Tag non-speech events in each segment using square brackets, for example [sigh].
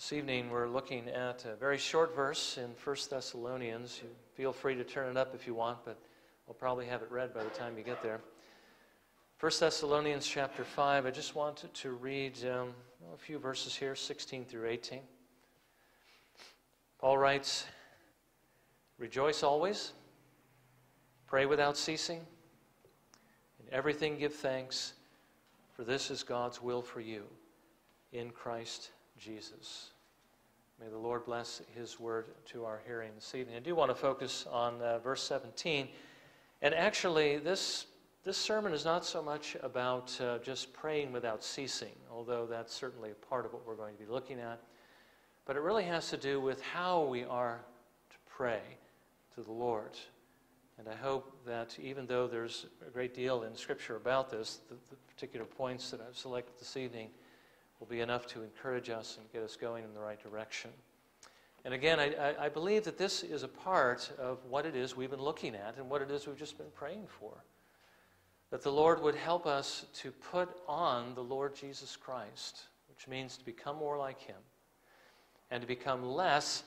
This evening we're looking at a very short verse in 1 Thessalonians. You feel free to turn it up if you want, but we'll probably have it read by the time you get there. 1 Thessalonians chapter 5, I just wanted to read um, a few verses here, 16 through 18. Paul writes, Rejoice always, pray without ceasing, in everything give thanks, for this is God's will for you in Christ Jesus. May the Lord bless his word to our hearing this evening. I do want to focus on uh, verse 17. And actually, this, this sermon is not so much about uh, just praying without ceasing, although that's certainly a part of what we're going to be looking at. But it really has to do with how we are to pray to the Lord. And I hope that even though there's a great deal in Scripture about this, the, the particular points that I've selected this evening will be enough to encourage us and get us going in the right direction. And again, I, I, believe that this is a part of what it is we've been looking at and what it is we've just been praying for. That the Lord would help us to put on the Lord Jesus Christ, which means to become more like Him and to become less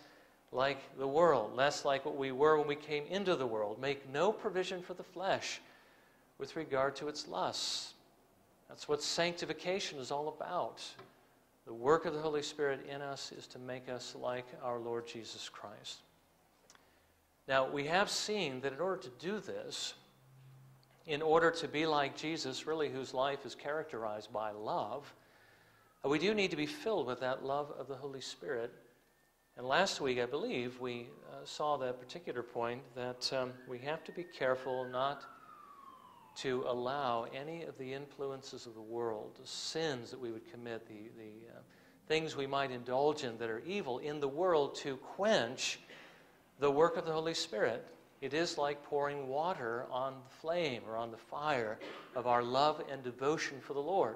like the world, less like what we were when we came into the world. Make no provision for the flesh with regard to its lusts. That's what sanctification is all about. The work of the Holy Spirit in us is to make us like our Lord Jesus Christ. Now, we have seen that in order to do this, in order to be like Jesus, really whose life is characterized by love, we do need to be filled with that love of the Holy Spirit. And last week, I believe, we uh, saw that particular point that um, we have to be careful not to allow any of the influences of the world, the sins that we would commit, the, the uh, things we might indulge in that are evil in the world to quench the work of the Holy Spirit. It is like pouring water on the flame or on the fire of our love and devotion for the Lord.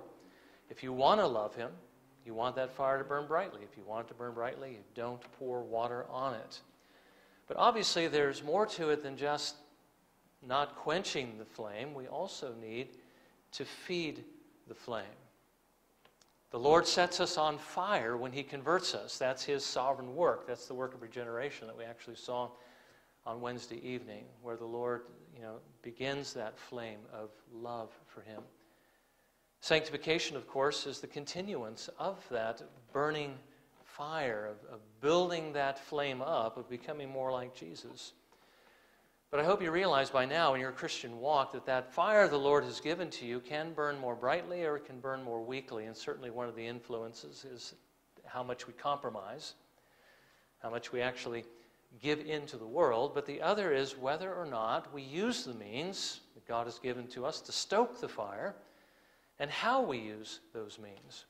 If you want to love Him, you want that fire to burn brightly. If you want it to burn brightly, you don't pour water on it. But obviously, there's more to it than just not quenching the flame, we also need to feed the flame. The Lord sets us on fire when He converts us. That's His sovereign work. That's the work of regeneration that we actually saw on Wednesday evening, where the Lord you know, begins that flame of love for Him. Sanctification, of course, is the continuance of that burning fire, of, of building that flame up, of becoming more like Jesus. But I hope you realize by now in your Christian walk that that fire the Lord has given to you can burn more brightly or it can burn more weakly. And certainly one of the influences is how much we compromise, how much we actually give in to the world. But the other is whether or not we use the means that God has given to us to stoke the fire and how we use those means.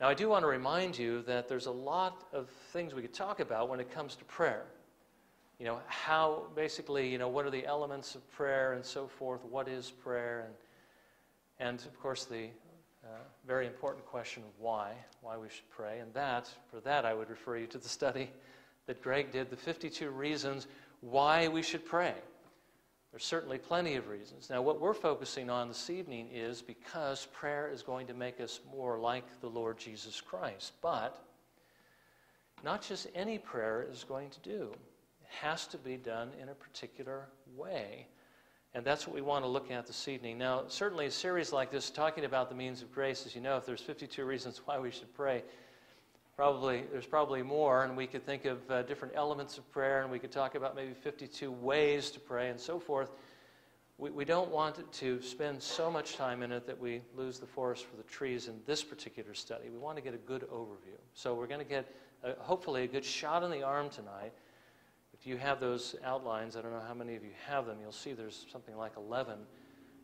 Now, I do want to remind you that there's a lot of things we could talk about when it comes to prayer you know, how basically, you know, what are the elements of prayer and so forth? What is prayer? And, and of course, the uh, very important question of why, why we should pray. And that, for that, I would refer you to the study that Greg did, the 52 reasons why we should pray. There's certainly plenty of reasons. Now, what we're focusing on this evening is because prayer is going to make us more like the Lord Jesus Christ. But not just any prayer is going to do has to be done in a particular way. And that's what we want to look at this evening. Now, certainly a series like this, talking about the means of grace, as you know, if there's 52 reasons why we should pray, probably there's probably more, and we could think of uh, different elements of prayer, and we could talk about maybe 52 ways to pray, and so forth. We, we don't want to spend so much time in it that we lose the forest for the trees in this particular study. We want to get a good overview. So we're going to get, a, hopefully, a good shot in the arm tonight if you have those outlines, I don't know how many of you have them, you'll see there's something like 11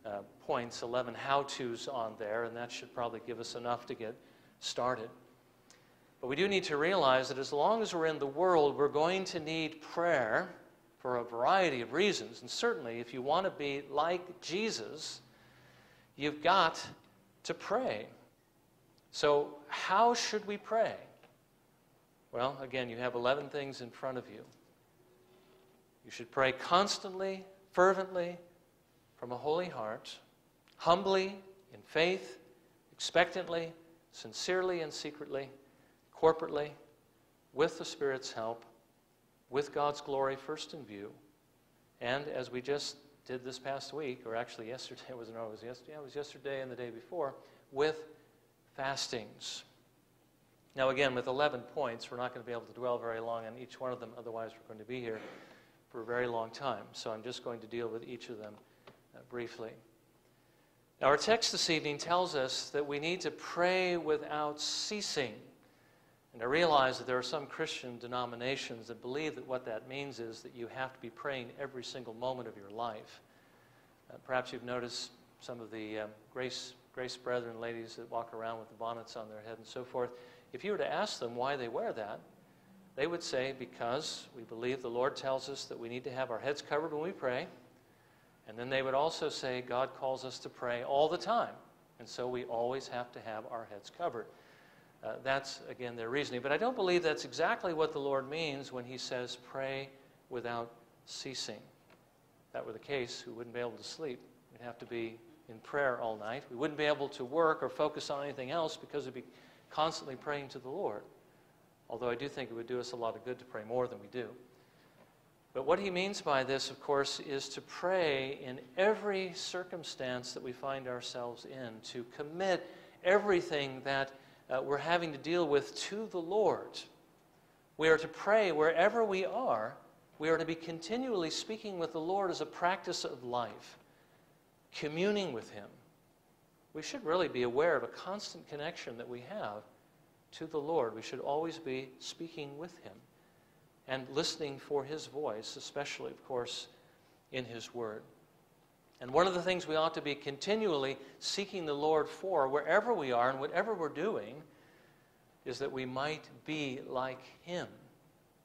uh, points, 11 how to's on there, and that should probably give us enough to get started. But we do need to realize that as long as we're in the world, we're going to need prayer for a variety of reasons. And certainly, if you want to be like Jesus, you've got to pray. So, how should we pray? Well, again, you have 11 things in front of you. You should pray constantly, fervently, from a holy heart, humbly, in faith, expectantly, sincerely, and secretly, corporately, with the Spirit's help, with God's glory first in view, and as we just did this past week, or actually yesterday, [laughs] it was no, it was yesterday, it was yesterday and the day before, with fastings. Now, again, with 11 points, we're not going to be able to dwell very long on each one of them, otherwise, we're going to be here for a very long time. So I'm just going to deal with each of them uh, briefly. Now, our text this evening tells us that we need to pray without ceasing. And I realize that there are some Christian denominations that believe that what that means is that you have to be praying every single moment of your life. Uh, perhaps you've noticed some of the um, grace, grace brethren ladies that walk around with the bonnets on their head and so forth. If you were to ask them why they wear that, they would say, because we believe the Lord tells us that we need to have our heads covered when we pray. And then they would also say, God calls us to pray all the time. And so we always have to have our heads covered. Uh, that's, again, their reasoning. But I don't believe that's exactly what the Lord means when He says, pray without ceasing. If that were the case, we wouldn't be able to sleep. We'd have to be in prayer all night. We wouldn't be able to work or focus on anything else because we'd be constantly praying to the Lord. Although I do think it would do us a lot of good to pray more than we do. But what he means by this, of course, is to pray in every circumstance that we find ourselves in, to commit everything that uh, we're having to deal with to the Lord. We are to pray wherever we are. We are to be continually speaking with the Lord as a practice of life, communing with Him. We should really be aware of a constant connection that we have to the Lord. We should always be speaking with Him and listening for His voice, especially, of course, in His Word. And one of the things we ought to be continually seeking the Lord for, wherever we are and whatever we're doing, is that we might be like Him.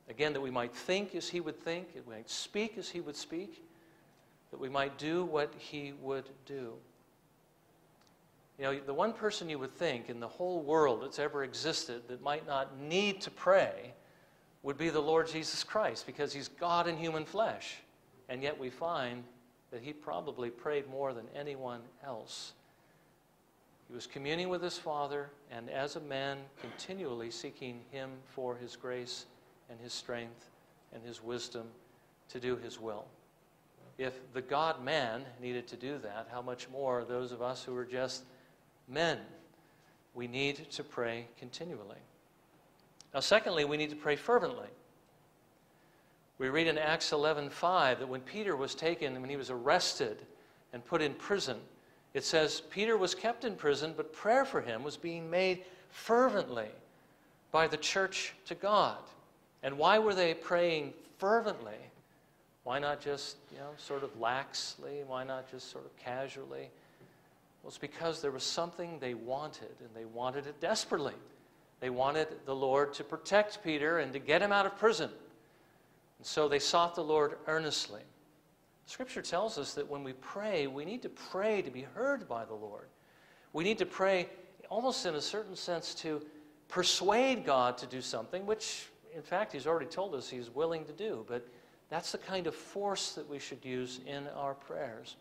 Again, that we might think as He would think, that we might speak as He would speak, that we might do what He would do. You know, the one person you would think in the whole world that's ever existed that might not need to pray would be the Lord Jesus Christ because He's God in human flesh. And yet we find that he probably prayed more than anyone else. He was communing with his Father, and as a man, continually seeking him for his grace and his strength and his wisdom to do his will. If the God man needed to do that, how much more those of us who are just men? We need to pray continually. Now, secondly, we need to pray fervently. We read in Acts 11:5 that when Peter was taken, when he was arrested and put in prison, it says Peter was kept in prison, but prayer for him was being made fervently by the church to God. And why were they praying fervently? Why not just, you know, sort of laxly? Why not just sort of casually? It's because there was something they wanted, and they wanted it desperately. They wanted the Lord to protect Peter and to get him out of prison. And so they sought the Lord earnestly. Scripture tells us that when we pray, we need to pray to be heard by the Lord. We need to pray almost in a certain sense to persuade God to do something, which in fact He's already told us He's willing to do. But that's the kind of force that we should use in our prayers.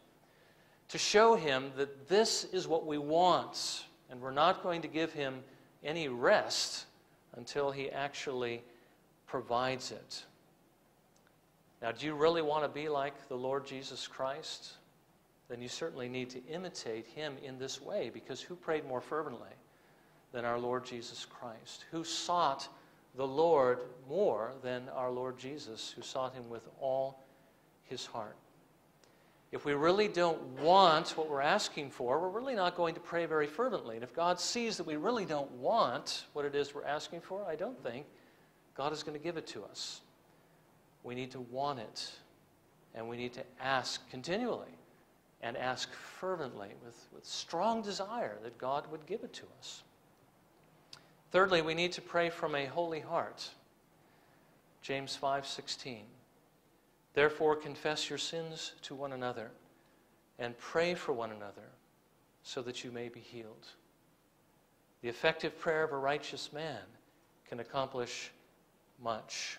To show Him that this is what we want, and we're not going to give Him any rest until He actually provides it. Now, do you really want to be like the Lord Jesus Christ? Then you certainly need to imitate him in this way because who prayed more fervently than our Lord Jesus Christ? Who sought the Lord more than our Lord Jesus, who sought him with all his heart? If we really don't want what we're asking for, we're really not going to pray very fervently. And if God sees that we really don't want what it is we're asking for, I don't think God is going to give it to us. We need to want it. And we need to ask continually and ask fervently with, with strong desire that God would give it to us. Thirdly, we need to pray from a holy heart. James 5:16. Therefore confess your sins to one another and pray for one another so that you may be healed. The effective prayer of a righteous man can accomplish much.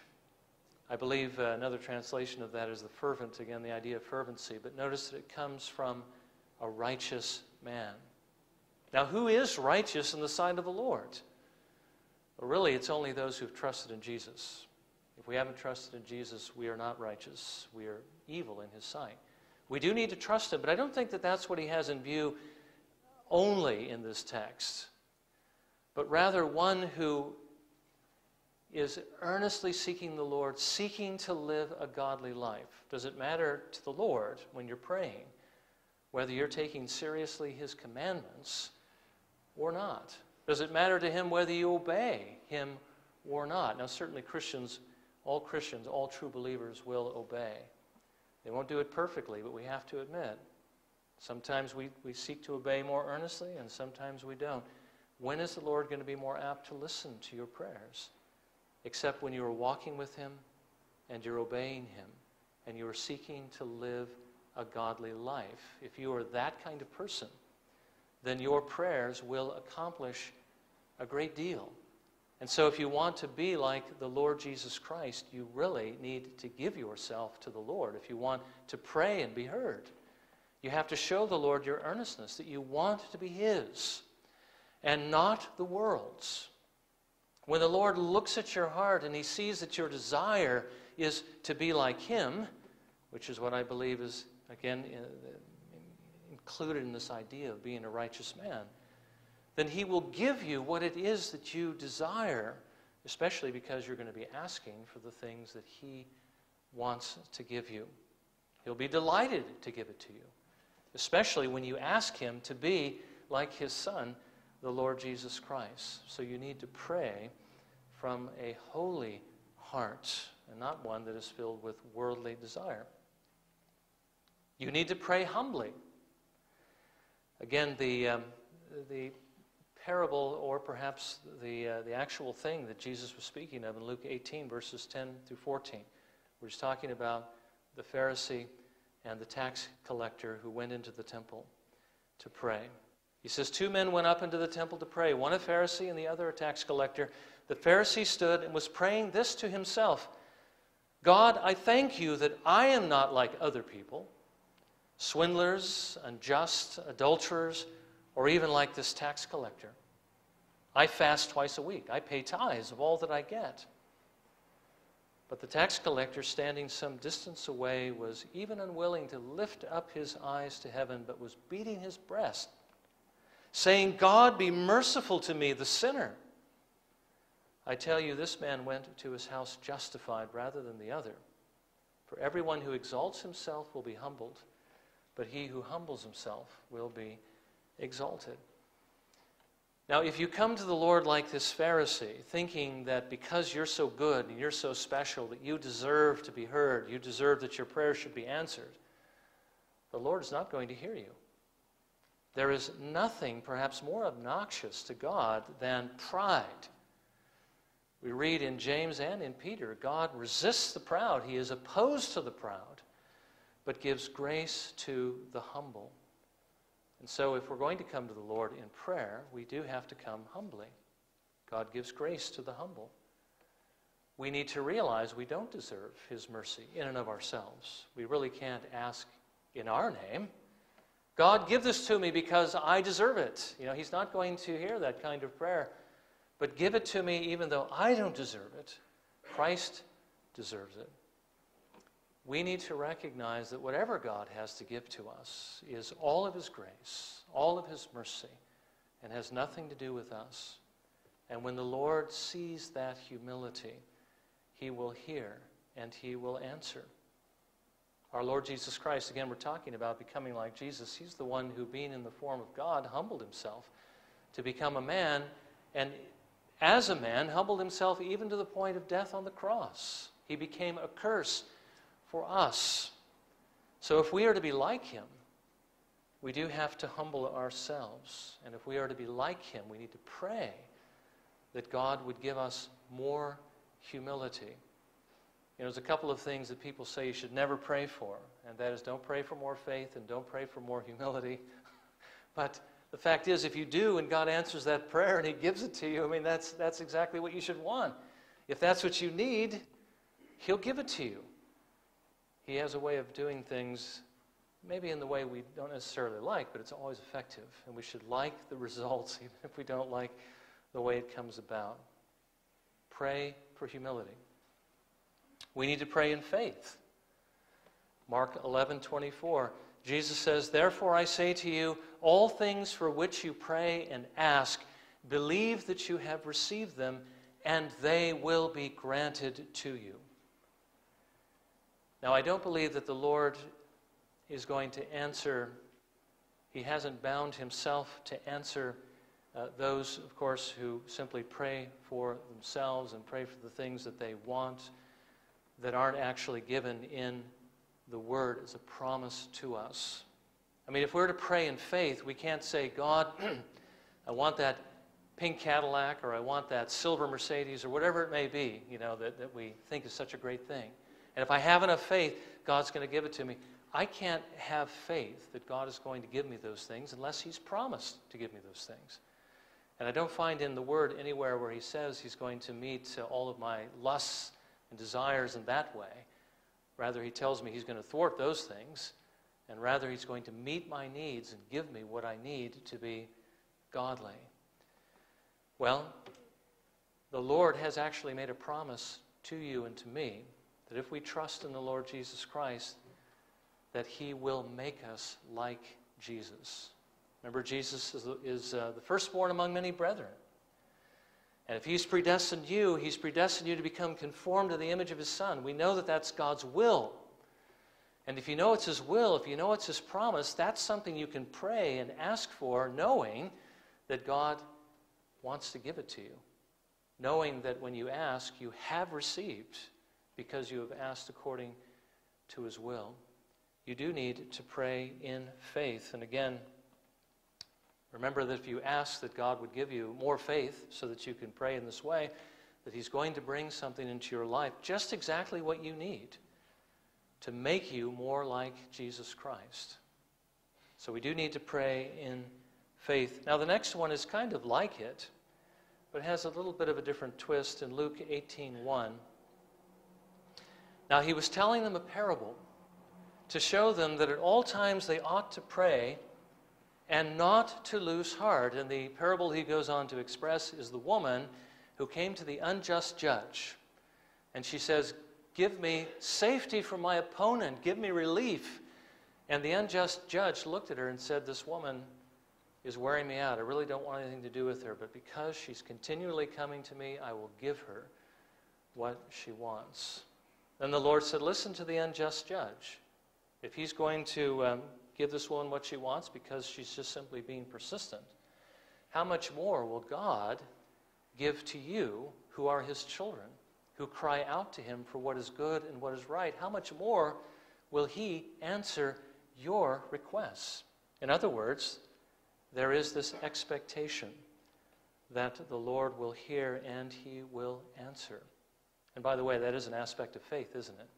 I believe uh, another translation of that is the fervent, again, the idea of fervency. But notice that it comes from a righteous man. Now, who is righteous in the sight of the Lord? But really, it's only those who've trusted in Jesus. If we haven't trusted in Jesus, we are not righteous. We are evil in his sight. We do need to trust him, but I don't think that that's what he has in view only in this text, but rather one who is earnestly seeking the Lord, seeking to live a godly life. Does it matter to the Lord when you're praying whether you're taking seriously his commandments or not? Does it matter to him whether you obey him or not? Now, certainly Christians, all Christians, all true believers will obey. They won't do it perfectly, but we have to admit sometimes we, we seek to obey more earnestly, and sometimes we don't. When is the Lord going to be more apt to listen to your prayers? Except when you are walking with Him and you're obeying Him and you are seeking to live a godly life. If you are that kind of person, then your prayers will accomplish a great deal. And so, if you want to be like the Lord Jesus Christ, you really need to give yourself to the Lord. If you want to pray and be heard, you have to show the Lord your earnestness that you want to be His and not the world's. When the Lord looks at your heart and He sees that your desire is to be like Him, which is what I believe is, again, included in this idea of being a righteous man, then He will give you what it is that you desire, especially because you're going to be asking for the things that He wants to give you. He'll be delighted to give it to you, especially when you ask Him to be like His Son, the Lord Jesus Christ. So you need to pray from a holy heart and not one that is filled with worldly desire. You need to pray humbly. Again, the, um, the parable, or perhaps the, uh, the actual thing that Jesus was speaking of in Luke 18, verses 10 through 14, where he's talking about the Pharisee and the tax collector who went into the temple to pray. He says, Two men went up into the temple to pray, one a Pharisee and the other a tax collector. The Pharisee stood and was praying this to himself God, I thank you that I am not like other people swindlers, unjust, adulterers, or even like this tax collector. I fast twice a week. I pay tithes of all that I get. But the tax collector, standing some distance away, was even unwilling to lift up his eyes to heaven, but was beating his breast, saying, God, be merciful to me, the sinner. I tell you, this man went to his house justified rather than the other. For everyone who exalts himself will be humbled but he who humbles himself will be exalted. Now, if you come to the Lord like this Pharisee, thinking that because you're so good and you're so special that you deserve to be heard, you deserve that your prayer should be answered, the Lord is not going to hear you. There is nothing perhaps more obnoxious to God than pride. We read in James and in Peter God resists the proud, He is opposed to the proud but gives grace to the humble. And so, if we're going to come to the Lord in prayer, we do have to come humbly. God gives grace to the humble. We need to realize we don't deserve His mercy in and of ourselves. We really can't ask in our name, God, give this to me because I deserve it. You know, He's not going to hear that kind of prayer. But give it to me even though I don't deserve it. Christ deserves it we need to recognize that whatever God has to give to us is all of His grace, all of His mercy, and has nothing to do with us. And when the Lord sees that humility, He will hear and He will answer. Our Lord Jesus Christ, again, we're talking about becoming like Jesus. He's the one who, being in the form of God, humbled Himself to become a man, and as a man, humbled Himself even to the point of death on the cross. He became a curse for us. So if we are to be like him, we do have to humble ourselves. And if we are to be like him, we need to pray that God would give us more humility. You know, there's a couple of things that people say you should never pray for, and that is don't pray for more faith and don't pray for more [laughs] humility. but the fact is, if you do and God answers that prayer and He gives it to you, I mean, that's, that's exactly what you should want. If that's what you need, He'll give it to you. He has a way of doing things, maybe in the way we don't necessarily like, but it's always effective. And we should like the results, [laughs] even if we don't like the way it comes about. pray for humility. We need to pray in faith. Mark 11, 24. Jesus says, Therefore I say to you, all things for which you pray and ask, believe that you have received them, and they will be granted to you. Now, I don't believe that the Lord is going to answer, He hasn't bound Himself to answer uh, those, of course, who simply pray for themselves and pray for the things that they want that aren't actually given in the Word as a promise to us. I mean, if we're to pray in faith, we can't say, God, [clears throat] I want that pink Cadillac or I want that silver Mercedes or whatever it may be, you know, that, that we think is such a great thing. And if I have enough faith, God's going to give it to me. I can't have faith that God is going to give me those things unless He's promised to give me those things. And I don't find in the Word anywhere where He says He's going to meet all of my lusts and desires in that way. Rather, He tells me He's going to thwart those things, and rather, He's going to meet my needs and give me what I need to be godly. Well, the Lord has actually made a promise to you and to me that if we trust in the Lord Jesus Christ, that he will make us like Jesus. Remember, Jesus is, is uh, the firstborn among many brethren. And if he's predestined you, he's predestined you to become conformed to the image of his son. We know that that's God's will. And if you know it's his will, if you know it's his promise, that's something you can pray and ask for, knowing that God wants to give it to you. Knowing that when you ask, you have received because you have asked according to his will. You do need to pray in faith. And again, remember that if you ask that God would give you more faith so that you can pray in this way, that he's going to bring something into your life, just exactly what you need to make you more like Jesus Christ. So we do need to pray in faith. Now, the next one is kind of like it, but it has a little bit of a different twist in Luke 18:1. Now, he was telling them a parable to show them that at all times they ought to pray and not to lose heart. And the parable he goes on to express is the woman who came to the unjust judge. And she says, Give me safety from my opponent, give me relief. And the unjust judge looked at her and said, This woman is wearing me out. I really don't want anything to do with her, but because she's continually coming to me, I will give her what she wants. Then the Lord said, Listen to the unjust judge. If he's going to um, give this woman what she wants because she's just simply being persistent, how much more will God give to you who are his children, who cry out to him for what is good and what is right? How much more will he answer your requests? In other words, there is this expectation that the Lord will hear and he will answer. And by the way, that is an aspect of faith, isn't it?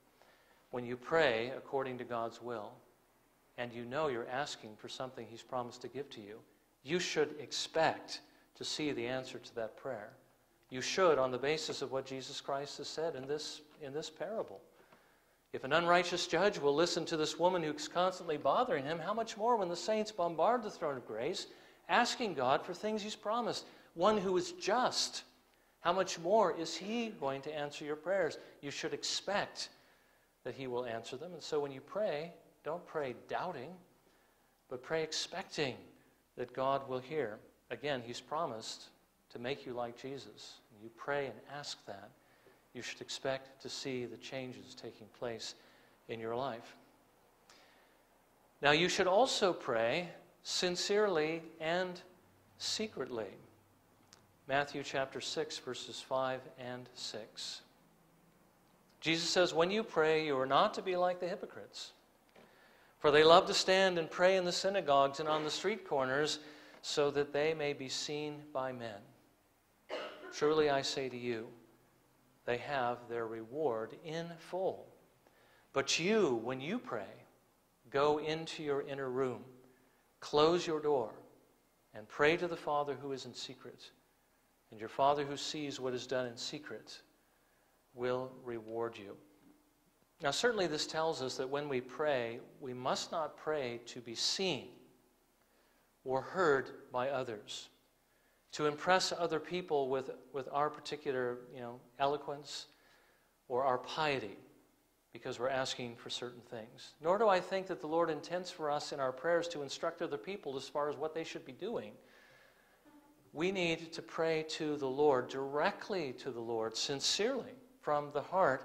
When you pray according to God's will, and you know you're asking for something He's promised to give to you, you should expect to see the answer to that prayer. You should, on the basis of what Jesus Christ has said in this, in this parable. If an unrighteous judge will listen to this woman who's constantly bothering him, how much more when the saints bombard the throne of grace, asking God for things He's promised? One who is just how much more is He going to answer your prayers? You should expect that He will answer them. And so when you pray, don't pray doubting, but pray expecting that God will hear. Again, He's promised to make you like Jesus. You pray and ask that. You should expect to see the changes taking place in your life. Now, you should also pray sincerely and secretly. Matthew chapter 6, verses 5 and 6. Jesus says, When you pray, you are not to be like the hypocrites, for they love to stand and pray in the synagogues and on the street corners, so that they may be seen by men. Truly I say to you, they have their reward in full. But you, when you pray, go into your inner room, close your door, and pray to the Father who is in secret and your Father who sees what is done in secret will reward you. Now, certainly, this tells us that when we pray, we must not pray to be seen or heard by others. to impress other people with, with our particular you know, eloquence or our piety because we're asking for certain things. Nor do I think that the Lord intends for us in our prayers to instruct other people as far as what they should be doing. We need to pray to the Lord, directly to the Lord, sincerely, from the heart,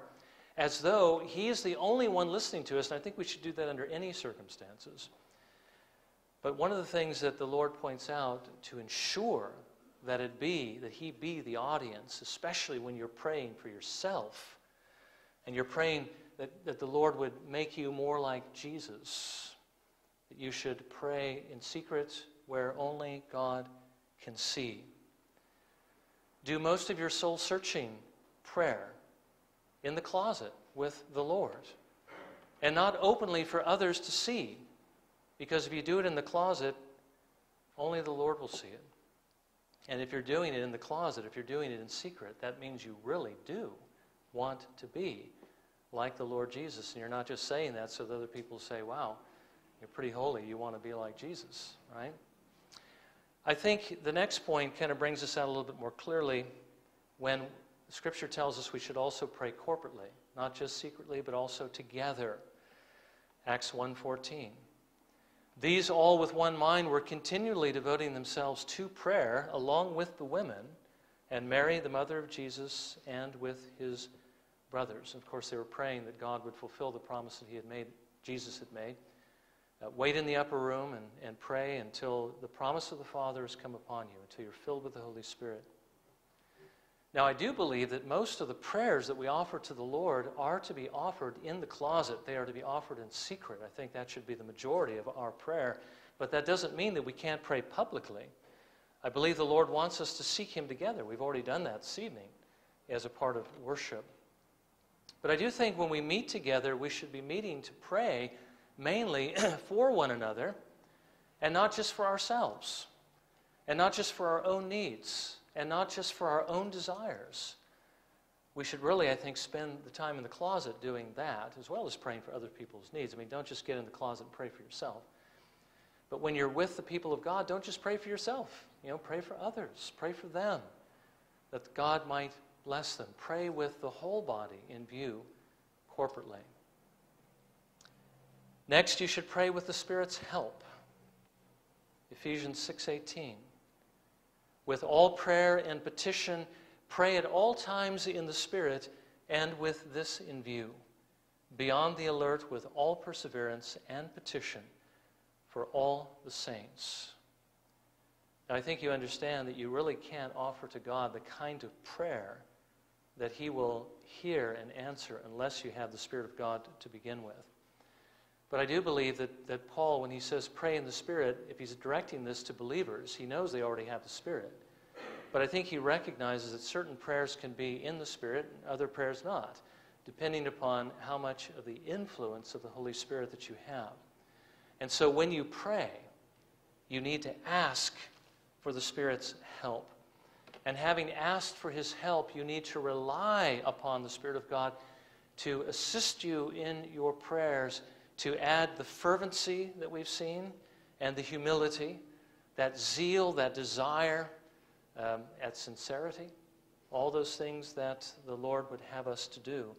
as though He is the only one listening to us, and I think we should do that under any circumstances. But one of the things that the Lord points out to ensure that it be, that He be the audience, especially when you're praying for yourself, and you're praying that, that the Lord would make you more like Jesus, that you should pray in secret where only God can see. Do most of your soul searching prayer in the closet with the Lord, and not openly for others to see because if you do it in the closet, only the Lord will see it. And if you're doing it in the closet, if you're doing it in secret, that means you really do want to be like the Lord Jesus. And you're not just saying that so that other people say, wow, you're pretty holy. You want to be like Jesus, right? I think the next point kind of brings us out a little bit more clearly when Scripture tells us we should also pray corporately, not just secretly, but also together. Acts 1:14. These all with one mind were continually devoting themselves to prayer along with the women and Mary, the mother of Jesus, and with his brothers. Of course, they were praying that God would fulfill the promise that he had made, Jesus had made. Uh, wait in the upper room and, and pray until the promise of the Father has come upon you, until you're filled with the Holy Spirit. Now, I do believe that most of the prayers that we offer to the Lord are to be offered in the closet. They are to be offered in secret. I think that should be the majority of our prayer. But that doesn't mean that we can't pray publicly. I believe the Lord wants us to seek Him together. We've already done that this evening as a part of worship. But I do think when we meet together, we should be meeting to pray mainly [clears throat] for one another and not just for ourselves and not just for our own needs and not just for our own desires. We should really, I think, spend the time in the closet doing that as well as praying for other people's needs. I mean, don't just get in the closet and pray for yourself. But when you're with the people of God, don't just pray for yourself. You know, pray for others. Pray for them that God might bless them. Pray with the whole body in view corporately. Next, you should pray with the Spirit's help. Ephesians 6:18 with all prayer and petition, pray at all times in the Spirit, and with this in view. Be on the alert with all perseverance and petition for all the saints. Now, I think you understand that you really can't offer to God the kind of prayer that He will hear and answer unless you have the Spirit of God to begin with. But I do believe that, that Paul, when he says pray in the Spirit, if he's directing this to believers, he knows they already have the Spirit. But I think he recognizes that certain prayers can be in the Spirit and other prayers not, depending upon how much of the influence of the Holy Spirit that you have. And so when you pray, you need to ask for the Spirit's help. And having asked for his help, you need to rely upon the Spirit of God to assist you in your prayers to add the fervency that we've seen and the humility, that zeal, that desire, um, at sincerity, all those things that the Lord would have us to do.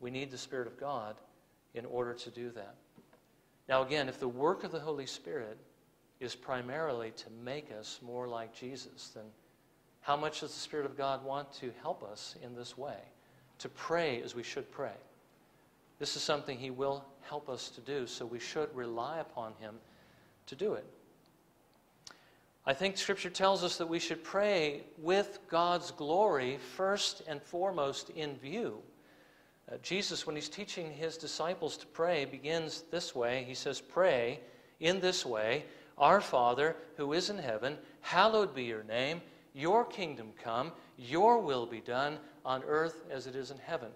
We need the Spirit of God in order to do that. Now, again, if the work of the Holy Spirit is primarily to make us more like Jesus, then how much does the Spirit of God want to help us in this way? To pray as we should pray. This is something He will help us to do, so we should rely upon Him to do it. I think Scripture tells us that we should pray with God's glory first and foremost in view. Uh, Jesus, when he's teaching his disciples to pray, begins this way. He says, Pray in this way Our Father who is in heaven, hallowed be your name. Your kingdom come, your will be done on earth as it is in heaven.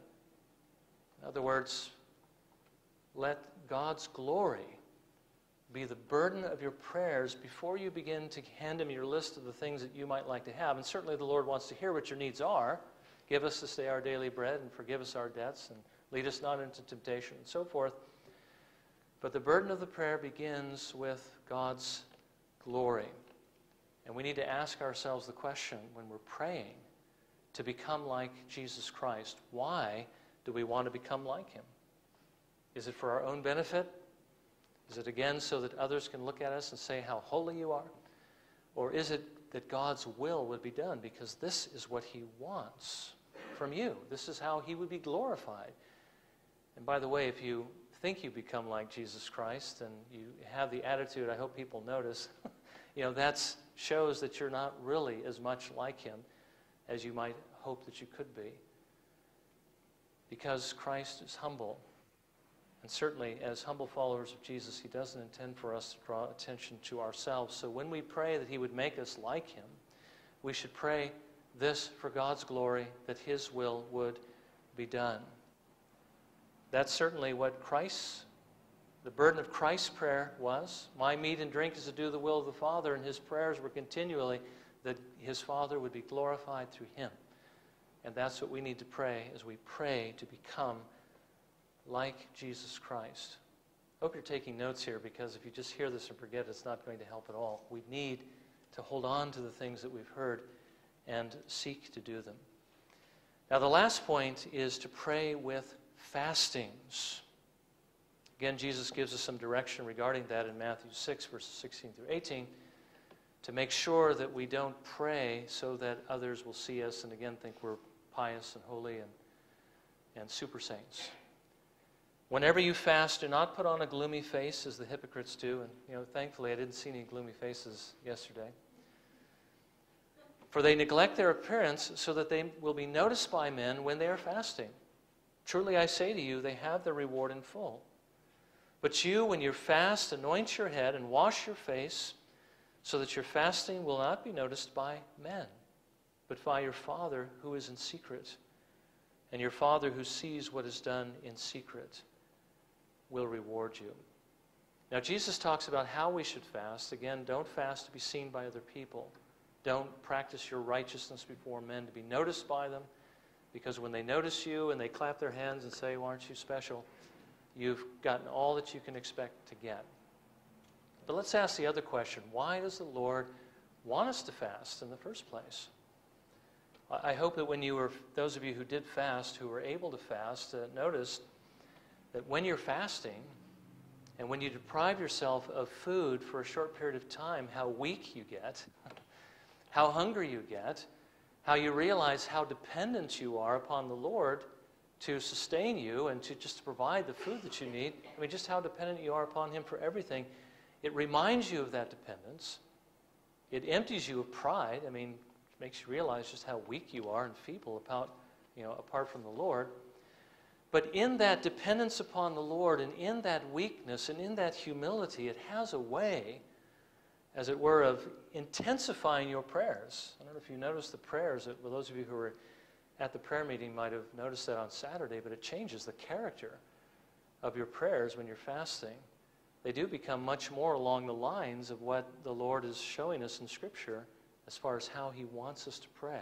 In other words, let God's glory be the burden of your prayers before you begin to hand him your list of the things that you might like to have. And certainly the Lord wants to hear what your needs are. Give us this day our daily bread and forgive us our debts and lead us not into temptation and so forth. But the burden of the prayer begins with God's glory. And we need to ask ourselves the question when we're praying to become like Jesus Christ why do we want to become like him? Is it for our own benefit? Is it again so that others can look at us and say how holy you are? Or is it that God's will would be done because this is what he wants from you? This is how he would be glorified. And by the way, if you think you become like Jesus Christ and you have the attitude, I hope people notice, [laughs] you know, that shows that you're not really as much like him as you might hope that you could be. Because Christ is humble. And certainly, as humble followers of Jesus, he doesn't intend for us to draw attention to ourselves. So when we pray that he would make us like him, we should pray this for God's glory, that his will would be done. That's certainly what Christ's, the burden of Christ's prayer was. My meat and drink is to do the will of the Father, and his prayers were continually that his Father would be glorified through him. And that's what we need to pray as we pray to become like Jesus Christ. I hope you're taking notes here because if you just hear this and forget, it's not going to help at all. We need to hold on to the things that we've heard and seek to do them. Now, the last point is to pray with fastings. Again, Jesus gives us some direction regarding that in Matthew 6, verses 16 through 18 to make sure that we don't pray so that others will see us and again think we're pious and holy and, and super saints. Whenever you fast, do not put on a gloomy face as the hypocrites do. And, you know, thankfully, I didn't see any gloomy faces yesterday. For they neglect their appearance so that they will be noticed by men when they are fasting. Truly, I say to you, they have their reward in full. But you, when you fast, anoint your head and wash your face so that your fasting will not be noticed by men, but by your Father who is in secret. And your Father who sees what is done in secret will reward you. Now, Jesus talks about how we should fast. Again, don't fast to be seen by other people. Don't practice your righteousness before men to be noticed by them, because when they notice you and they clap their hands and say, well, Aren't you special? you've gotten all that you can expect to get. But let's ask the other question why does the Lord want us to fast in the first place? I hope that when you were, those of you who did fast, who were able to fast, uh, noticed that when you're fasting and when you deprive yourself of food for a short period of time, how weak you get, how hungry you get, how you realize how dependent you are upon the Lord to sustain you and to just provide the food that you need. I mean, just how dependent you are upon Him for everything. It reminds you of that dependence. It empties you of pride. I mean, makes you realize just how weak you are and feeble about, you know, apart from the Lord. But in that dependence upon the Lord and in that weakness and in that humility, it has a way, as it were, of intensifying your prayers. I don't know if you noticed the prayers, well, those of you who were at the prayer meeting might have noticed that on Saturday, but it changes the character of your prayers when you're fasting they do become much more along the lines of what the Lord is showing us in Scripture as far as how He wants us to pray.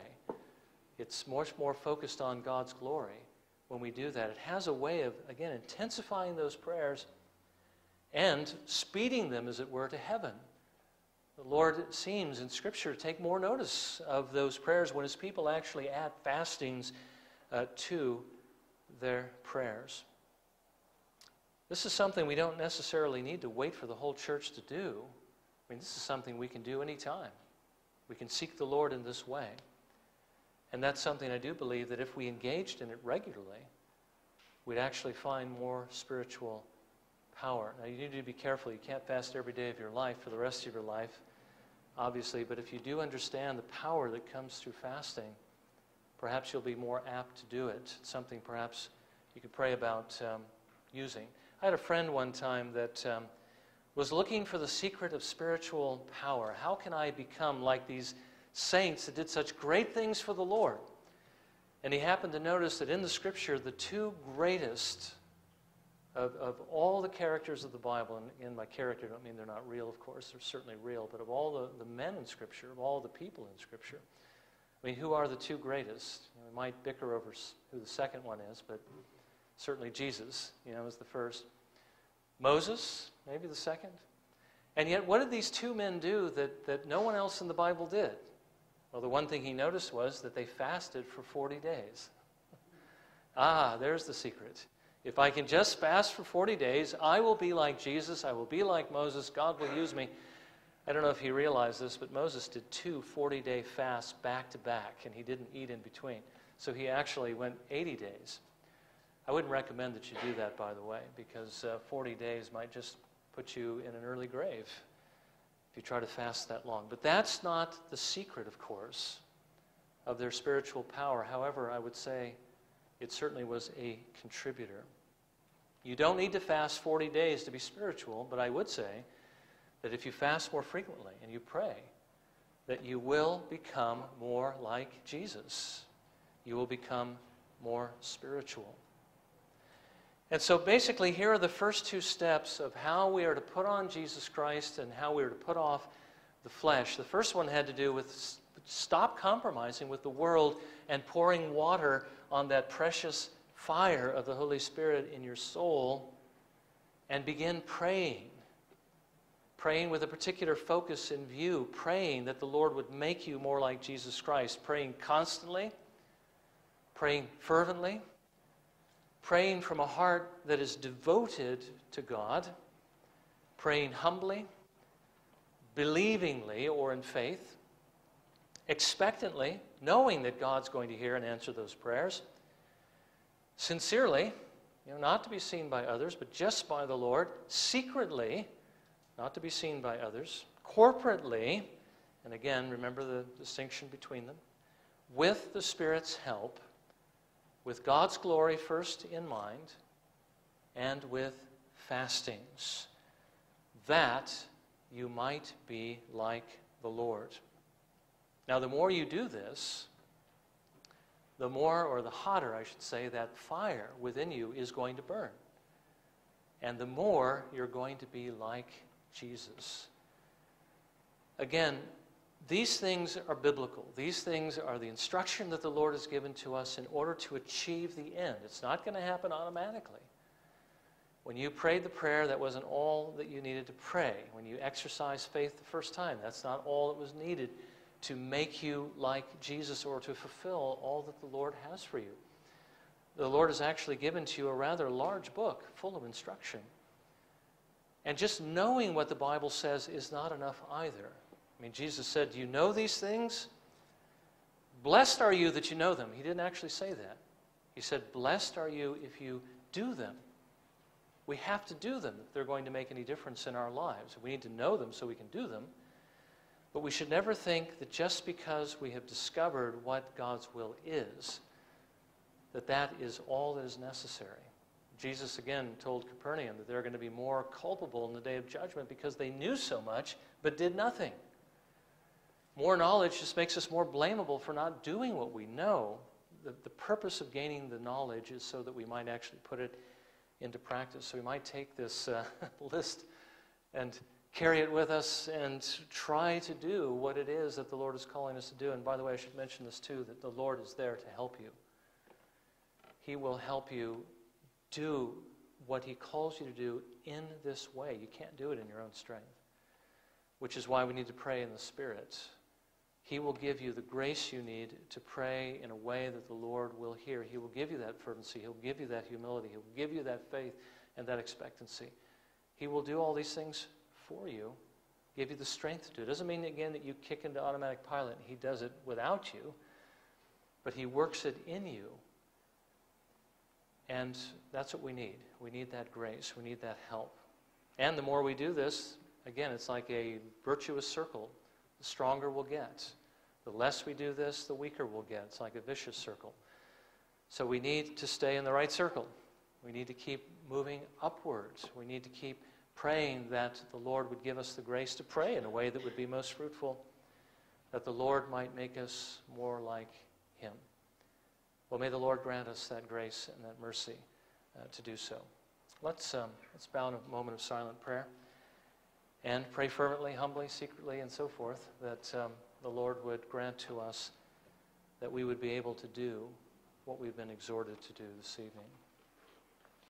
It's much more focused on God's glory when we do that. It has a way of, again, intensifying those prayers and speeding them, as it were, to heaven. The Lord seems in Scripture to take more notice of those prayers when His people actually add fastings uh, to their prayers. This is something we don't necessarily need to wait for the whole church to do. I mean, this is something we can do anytime. We can seek the Lord in this way. And that's something I do believe that if we engaged in it regularly, we'd actually find more spiritual power. Now, you need to be careful. You can't fast every day of your life for the rest of your life, obviously, but if you do understand the power that comes through fasting, perhaps you'll be more apt to do it. It's something perhaps you could pray about um, using. I had a friend one time that um, was looking for the secret of spiritual power. How can I become like these saints that did such great things for the Lord? And he happened to notice that in the scripture, the two greatest of, of all the characters of the Bible, and in my character, I don't mean they're not real, of course, they're certainly real, but of all the, the men in scripture, of all the people in scripture, I mean, who are the two greatest? You know, we might bicker over who the second one is, but certainly Jesus, you know, is the first. Moses, maybe the second. And yet, what did these two men do that, that no one else in the Bible did? Well, the one thing he noticed was that they fasted for 40 days. ah, there's the secret. If I can just fast for 40 days, I will be like Jesus. I will be like Moses. God will use me. I don't know if he realized this, but Moses did two 40 day fasts back to back, and he didn't eat in between. So he actually went 80 days. I wouldn't recommend that you do that, by the way, because uh, 40 days might just put you in an early grave if you try to fast that long. But that's not the secret, of course, of their spiritual power. However, I would say it certainly was a contributor. You don't need to fast 40 days to be spiritual, but I would say that if you fast more frequently and you pray, that you will become more like Jesus. You will become more spiritual. And so basically, here are the first two steps of how we are to put on Jesus Christ and how we are to put off the flesh. The first one had to do with stop compromising with the world and pouring water on that precious fire of the Holy Spirit in your soul and begin praying. Praying with a particular focus in view, praying that the Lord would make you more like Jesus Christ, praying constantly, praying fervently praying from a heart that is devoted to God, praying humbly, believingly or in faith, expectantly, knowing that God's going to hear and answer those prayers, sincerely, you know, not to be seen by others, but just by the Lord, secretly, not to be seen by others, corporately, and again, remember the distinction between them, with the Spirit's help with God's glory first in mind and with fastings, that you might be like the Lord. Now, the more you do this, the more, or the hotter, I should say, that fire within you is going to burn. And the more you're going to be like Jesus. Again, these things are biblical. These things are the instruction that the Lord has given to us in order to achieve the end. It's not going to happen automatically. When you prayed the prayer, that wasn't all that you needed to pray. When you exercised faith the first time, that's not all that was needed to make you like Jesus or to fulfill all that the Lord has for you. The Lord has actually given to you a rather large book full of instruction. And just knowing what the Bible says is not enough either. I mean, Jesus said, Do you know these things? Blessed are you that you know them. He didn't actually say that. He said, Blessed are you if you do them. We have to do them if they're going to make any difference in our lives. We need to know them so we can do them. But we should never think that just because we have discovered what God's will is, that that is all that is necessary. Jesus again told Capernaum that they're going to be more culpable in the day of judgment because they knew so much but did nothing. More knowledge just makes us more blamable for not doing what we know. The, the purpose of gaining the knowledge is so that we might actually put it into practice. So we might take this uh, [laughs] list and carry it with us and try to do what it is that the Lord is calling us to do. And by the way, I should mention this too that the Lord is there to help you. He will help you do what He calls you to do in this way. You can't do it in your own strength, which is why we need to pray in the Spirit he will give you the grace you need to pray in a way that the Lord will hear. He will give you that fervency. He'll give you that humility. He'll give you that faith and that expectancy. He will do all these things for you, give you the strength to do it. Doesn't mean, again, that you kick into automatic pilot. He does it without you, but He works it in you. And that's what we need. We need that grace. We need that help. And the more we do this, again, it's like a virtuous circle the stronger we'll get. The less we do this, the weaker we'll get. It's like a vicious circle. So we need to stay in the right circle. We need to keep moving upwards. We need to keep praying that the Lord would give us the grace to pray in a way that would be most fruitful, that the Lord might make us more like Him. Well, may the Lord grant us that grace and that mercy uh, to do so. Let's, um, let's bow in a moment of silent prayer and pray fervently, humbly, secretly, and so forth, that um, the Lord would grant to us that we would be able to do what we've been exhorted to do this evening.